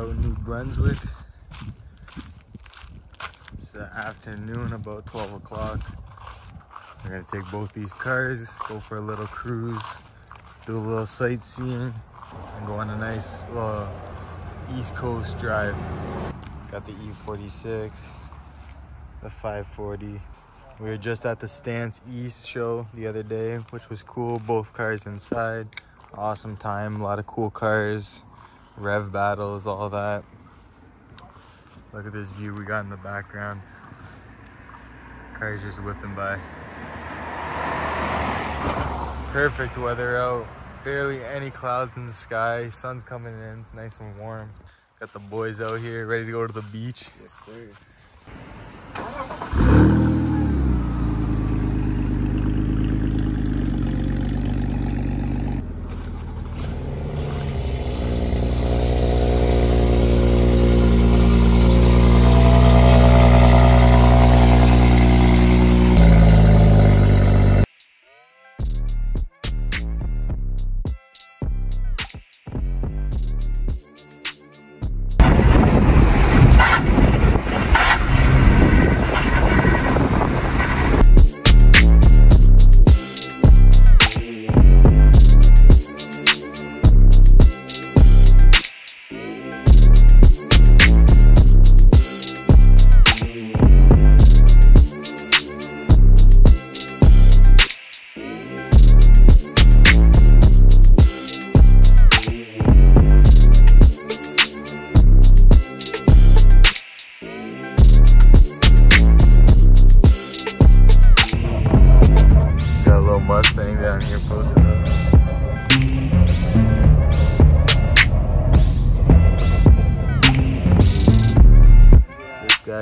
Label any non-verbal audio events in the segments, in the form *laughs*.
in New Brunswick. It's the afternoon, about 12 o'clock. We're gonna take both these cars, go for a little cruise, do a little sightseeing, and go on a nice little East Coast drive. Got the E46, the 540. We were just at the Stance East show the other day, which was cool. Both cars inside. Awesome time, a lot of cool cars, rev battles, all that. Look at this view we got in the background. Cars just whipping by. Perfect weather out. Barely any clouds in the sky. Sun's coming in. It's nice and warm. Got the boys out here ready to go to the beach. Yes, sir.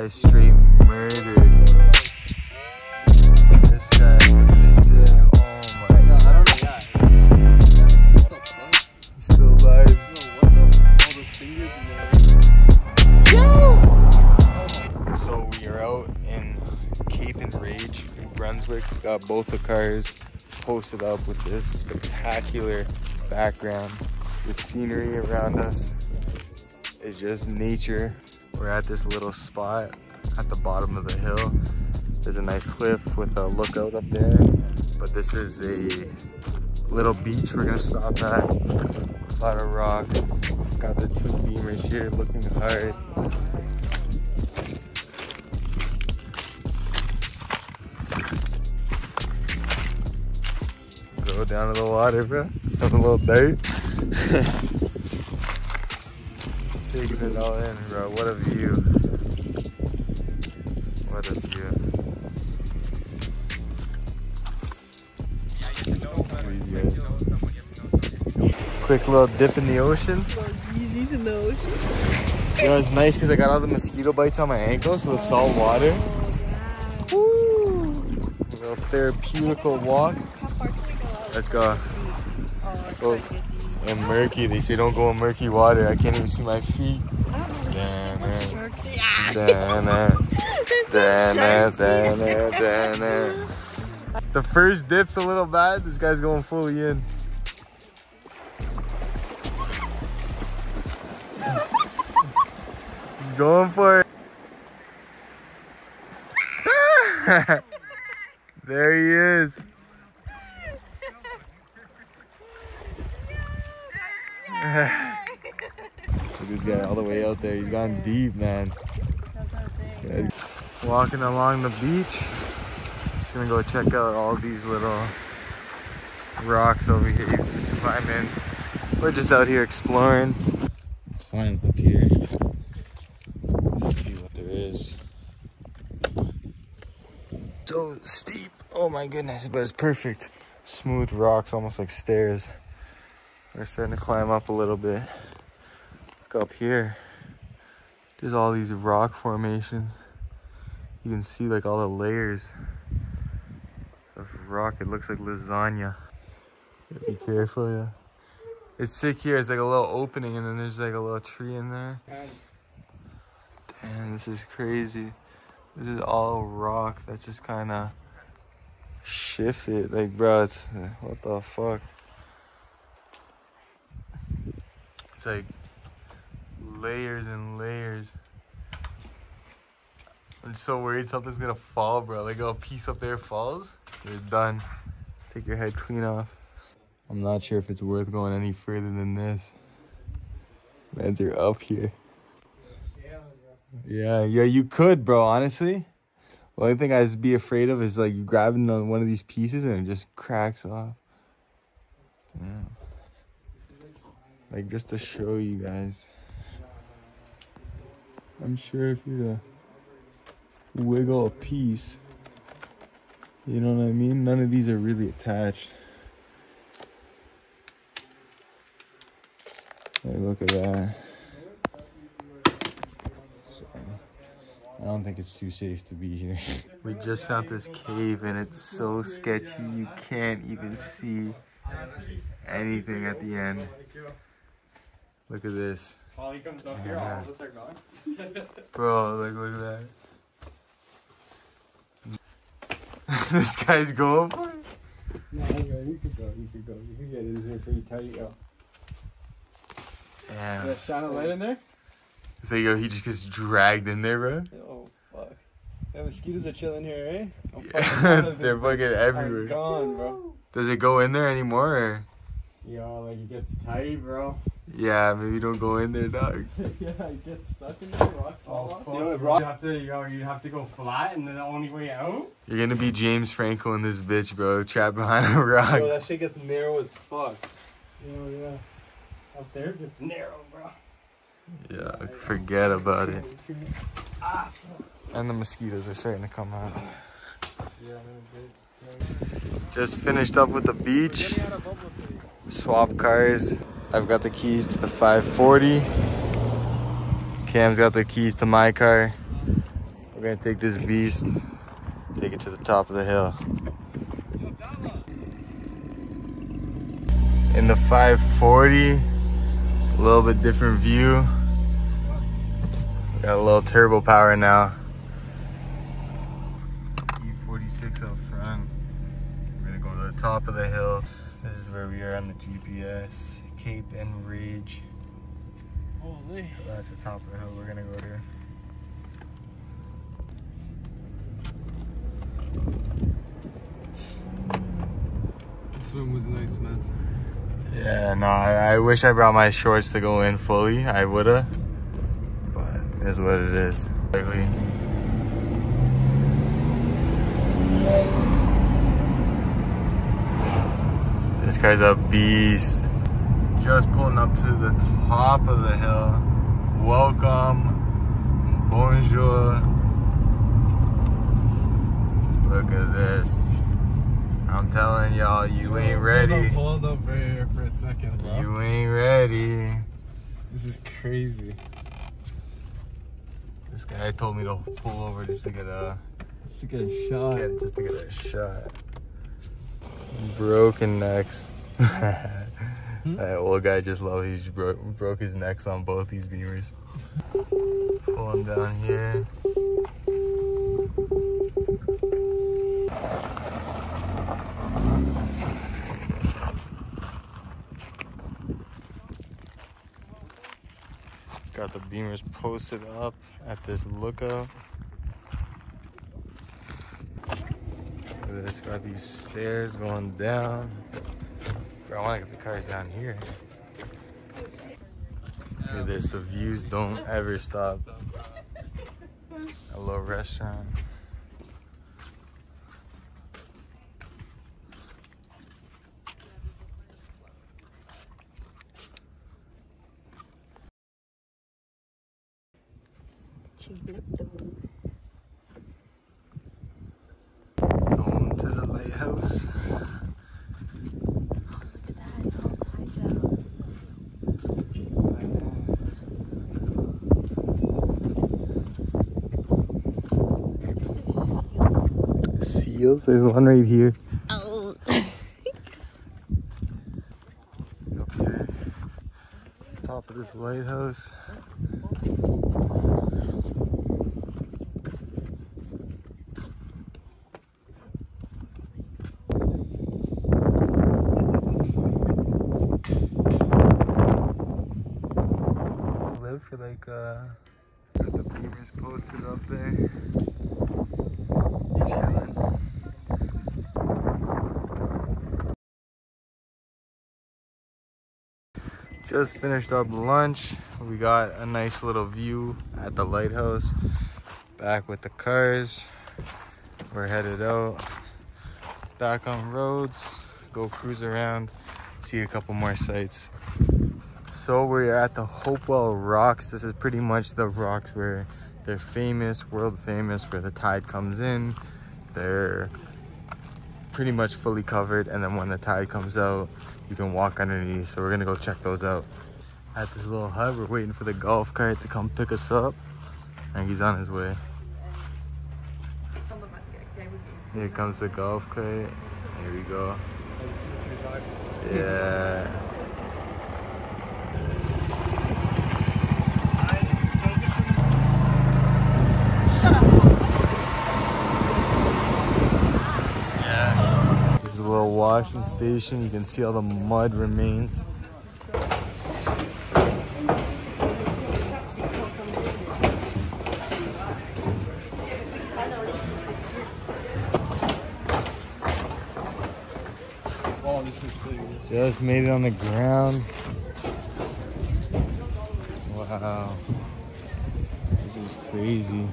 This guy's straight murdered. This guy, look at this guy. Oh my No, I god. don't know. Yeah. What the fuck? He's still alive. Yo, what the? All those fingers in there. So we are out in Cape Enrage, New Brunswick. Got both the cars posted up with this spectacular background. The scenery around us is just nature. We're at this little spot at the bottom of the hill. There's a nice cliff with a lookout up there. But this is a little beach we're gonna stop at. A lot of rock. Got the two beamers here looking hard. Go down to the water, bro. Have a little dirt. *laughs* Taking it all in, bro. What a view. What a view. Quick little dip in the ocean. Yeezys in the ocean. You know, it's nice because I got all the mosquito bites on my ankles, so the salt water. Oh, Woo! A little therapeutical walk. How far can we go? Let's go. Oh, it's Go. like 50. And murky, they say don't go in murky water. I can't even see my feet. *laughs* The first dip's a little bad. This guy's going fully in. He's going for it. *laughs* there he is. Look at this guy all the way out there. He's gone deep, man. That's what I'm saying. Yeah. Walking along the beach. Just gonna go check out all these little rocks over here you can climb in. We're just out here exploring. Climb up here. Let's see what there is. So steep. Oh my goodness, but it's perfect. Smooth rocks, almost like stairs. We're starting to climb up a little bit. Look up here. There's all these rock formations. You can see like all the layers of rock. It looks like lasagna. Be careful, yeah. It's sick here. It's like a little opening and then there's like a little tree in there. Damn, this is crazy. This is all rock that just kind of shifts it. Like, bro, it's what the fuck? It's like layers and layers. I'm so worried something's gonna fall, bro. Like a piece up there falls, you're done. Take your head clean off. I'm not sure if it's worth going any further than this. Man, are up here. Yeah, yeah, you could, bro. Honestly, the only thing I'd be afraid of is like you grabbing on one of these pieces and it just cracks off. Like just to show you guys. I'm sure if you to wiggle a piece, you know what I mean? None of these are really attached. Hey, look at that. So, I don't think it's too safe to be here. *laughs* We just found this cave and it's so sketchy you can't even see anything at the end. Look at this. While he comes up here, all of us are gone. *laughs* Bro, like look at that. *laughs* this guy's going for it. No, you could go, you could go. You can get in here pretty tight, yo. Damn. Yeah, shine a light in there? So yo, he just gets dragged in there, bro. Oh, fuck. The mosquitoes are chilling here, eh? *laughs* I'm fucking They're this fucking bitch. everywhere. I'm gone, bro. Does it go in there anymore? Or? Yo, like it gets tight, bro. Yeah, maybe don't go in there, dog. *laughs* yeah, you get stuck in there. Rocks fall oh, off. Yo, rock. You have to, yo, you have to go flat, and then the only way out. You're gonna be James Franco in this bitch, bro. Trapped behind a rock. Yo, that shit gets narrow as fuck. Yo, yeah. Up there, it gets narrow, bro. Yeah, forget about it. Ah. And the mosquitoes are starting to come out. Yeah, Just finished up with the beach. Swap cars. I've got the keys to the 540. Cam's got the keys to my car. We're gonna take this beast, take it to the top of the hill. In the 540, a little bit different view. Got a little turbo power now. E46 up front. We're gonna go to the top of the hill. This is where we are on the GPS. Cape Enrage. Holy. So that's the top of the hill we're gonna go to. This one was nice, man. Yeah, no, I, I wish I brought my shorts to go in fully. I woulda. But it is what it is. Ugly. This guy's a beast. Just pulling up to the top of the hill. Welcome. Bonjour. Look at this. I'm telling y'all, you ain't ready. Hold up right here for a second, bro. You ain't ready. This is crazy. This guy told me to pull over just to get a Let's get a shot. get just to get a shot. Broken necks. *laughs* Mm-hmm. that old guy just love he just broke broke his necks on both these beamers. Pull him down here. Got the beamers posted up at this lookout. Look at this, got these stairs going down. Bro, I wanna get the cars down here. Look at this, the views don't ever stop. A little restaurant to the lighthouse. It's all tied down. Seals, there's one right here. Oh. *laughs* Up here. Top of this lighthouse. Live. for like uh the beamers posted up there. Just finished up lunch. We got a nice little view at the lighthouse. Back with the cars. We're headed out. Back on roads. Go cruise around. See a couple more sights. So we're at the Hopewell Rocks. This is pretty much the rocks where they're famous, world famous, where the tide comes in. They're pretty much fully covered. And then when the tide comes out, you can walk underneath. So we're gonna go check those out. At this little hut, we're waiting for the golf cart to come pick us up. And he's on his way. Here comes the golf cart. Here we go. Yeah. Yeah. This is a little washing station. You can see all the mud remains. Just made it on the ground. Wow. This is crazy.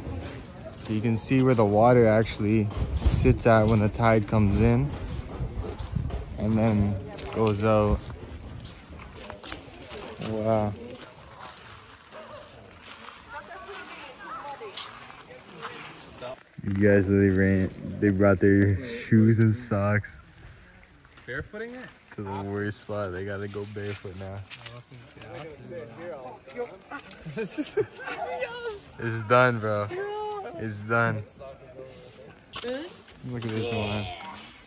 So you can see where the water actually sits at when the tide comes in and then goes out. Wow. You guys really ran they brought their shoes and socks Barefooting it? to the worst spot. They gotta go barefoot now. This is done, bro. It's done. Look at this one.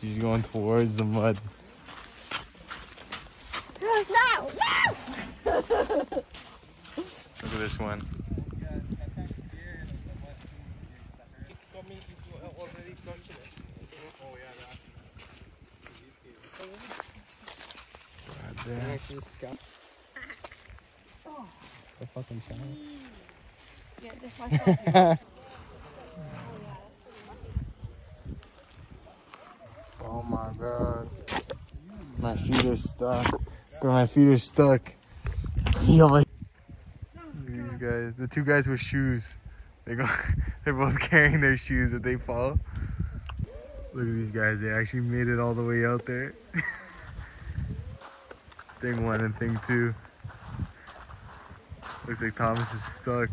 She's going towards the mud. Look at this one. Right there. The fucking. Yeah, this. Oh my god. My feet are stuck. Bro, my feet are stuck. These guys, the two guys with shoes. They go, *laughs* they're both carrying their shoes that they fall. Look at these guys, they actually made it all the way out there. *laughs* thing one and thing two. Looks like Thomas is stuck.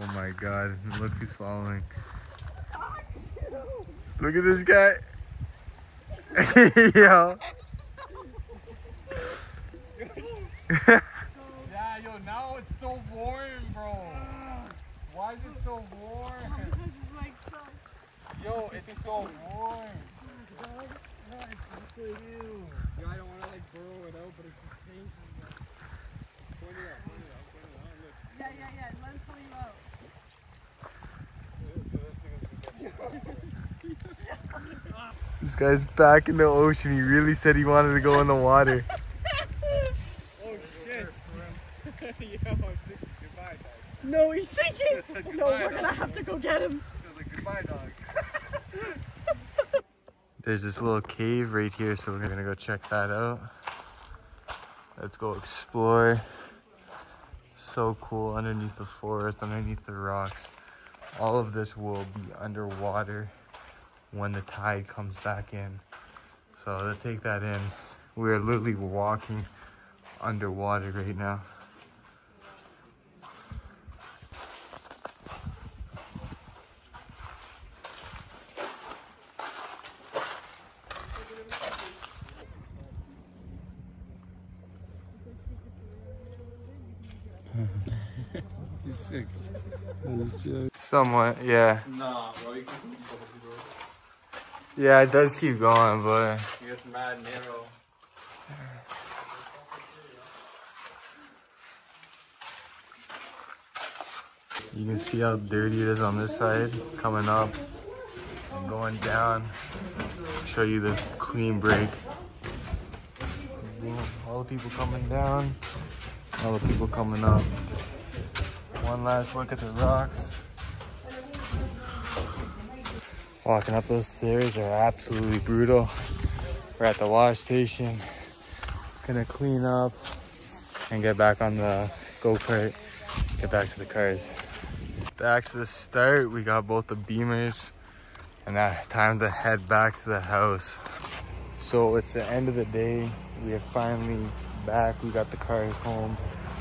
Oh my god, look who's following. Look at this guy. *laughs* Yo. *laughs* Yeah, yo, now it's so warm, bro. Why is it so warm? *laughs* Yo, it's so warm. *laughs* Yo, I don't want to like burrow it out, but it's the same thing. Point it out, point it out, point it out. Look. Yeah, yeah, yeah. Let him pull you out. This guy's back in the ocean. He really said he wanted to go in the water. Oh shit. *laughs* Yo, it's goodbye, dog. No, he's sinking. Yes, I No, we're gonna have to go get him. Like goodbye, dog. *laughs* There's this little cave right here, so we're gonna go check that out. Let's go explore. So cool underneath the forest, underneath the rocks. All of this will be underwater when the tide comes back in. So to take that in, we're literally walking underwater right now. It's sick. Somewhat, yeah. Nah, bro, you can bro. Yeah, it does keep going, but It's mad narrow. You can see how dirty it is on this side, coming up and going down. Show you the clean break. All the people coming down, all the people coming up. One last look at the rocks. Walking up those stairs are absolutely brutal. We're at the wash station. Gonna clean up and get back on the go-kart. Get back to the cars. Back to the start, we got both the beamers and now time to head back to the house. So it's the end of the day. We have finally back. We got the cars home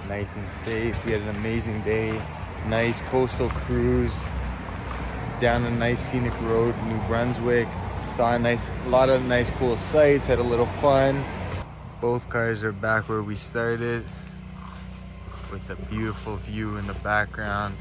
nice and safe. We had an amazing day. Nice coastal cruise down a nice scenic road, New Brunswick. Saw a nice, a lot of nice cool sights, had a little fun. Both cars are back where we started with a beautiful view in the background.